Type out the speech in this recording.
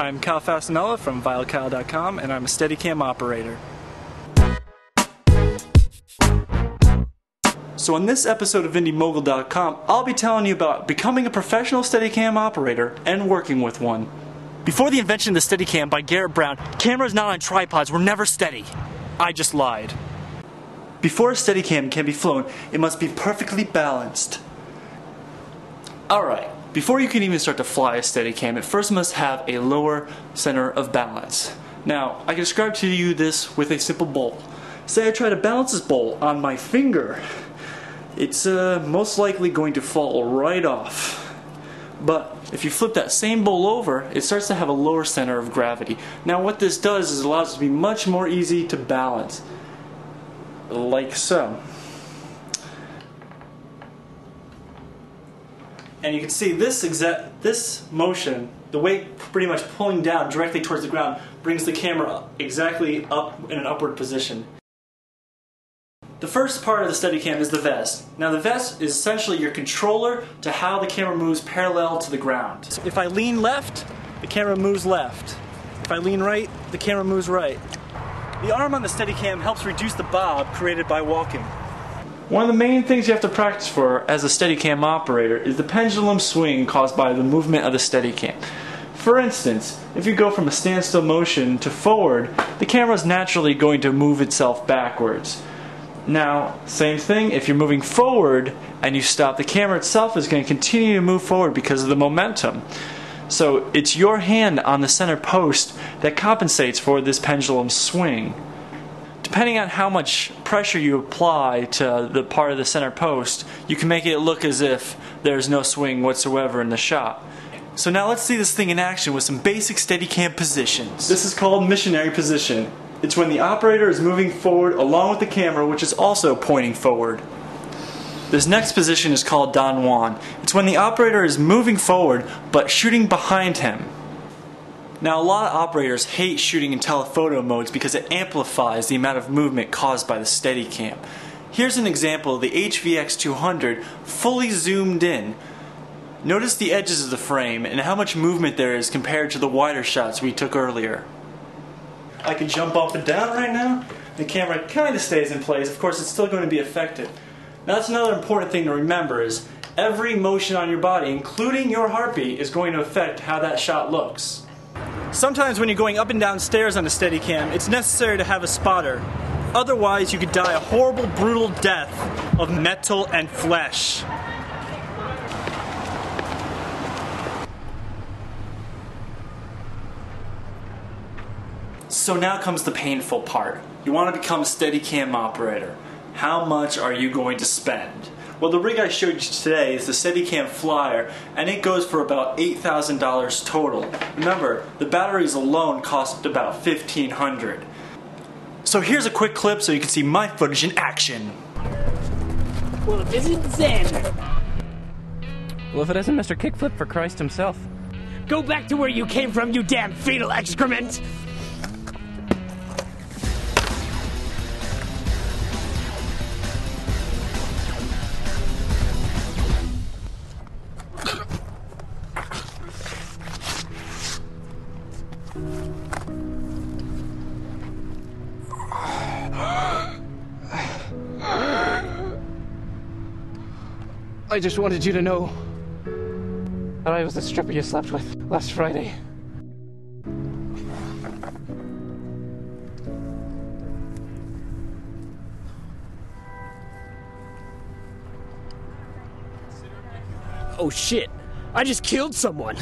I'm Kyle Fasanella from VileKyle.com and I'm a Steadicam operator. So in this episode of IndieMogul.com, I'll be telling you about becoming a professional Steadicam operator and working with one. Before the invention of the Steadicam by Garrett Brown, cameras not on tripods were never steady. I just lied. Before a Steadicam can be flown, it must be perfectly balanced. Alright, before you can even start to fly a Steadicam, it first must have a lower center of balance. Now, I can describe to you this with a simple bowl. Say I try to balance this bowl on my finger. It's uh, most likely going to fall right off. But if you flip that same bowl over, it starts to have a lower center of gravity. Now what this does is it allows it to be much more easy to balance. Like so. And you can see this exact this motion, the weight pretty much pulling down directly towards the ground, brings the camera exactly up in an upward position. The first part of the Steadicam is the vest. Now the vest is essentially your controller to how the camera moves parallel to the ground. So if I lean left, the camera moves left. If I lean right, the camera moves right. The arm on the Steadicam helps reduce the bob created by walking. One of the main things you have to practice for as a Steadicam operator is the pendulum swing caused by the movement of the Steadicam. For instance, if you go from a standstill motion to forward, the camera is naturally going to move itself backwards. Now, same thing, if you're moving forward and you stop, the camera itself is going to continue to move forward because of the momentum. So it's your hand on the center post that compensates for this pendulum swing. Depending on how much pressure you apply to the part of the center post, you can make it look as if there's no swing whatsoever in the shot. So now let's see this thing in action with some basic Steadicam positions. This is called missionary position. It's when the operator is moving forward along with the camera, which is also pointing forward. This next position is called Don Juan. It's when the operator is moving forward but shooting behind him. Now, a lot of operators hate shooting in telephoto modes because it amplifies the amount of movement caused by the Steadicam. Here's an example of the HVX200 fully zoomed in. Notice the edges of the frame and how much movement there is compared to the wider shots we took earlier. I can jump up and down right now. The camera kind of stays in place. Of course, it's still going to be affected. Now, that's another important thing to remember is every motion on your body, including your heartbeat, is going to affect how that shot looks. Sometimes when you're going up and down stairs on a Steadicam, it's necessary to have a spotter. Otherwise, you could die a horrible, brutal death of metal and flesh. So now comes the painful part. You want to become a Steadicam operator. How much are you going to spend? Well, the rig I showed you today is the Steadicam Flyer, and it goes for about $8,000 total. Remember, the batteries alone cost about $1,500. So here's a quick clip so you can see my footage in action. Well, this is Zen. Well, if it isn't Mr. Kickflip for Christ himself. Go back to where you came from, you damn fetal excrement! I just wanted you to know that I was the stripper you slept with last Friday. Oh shit! I just killed someone!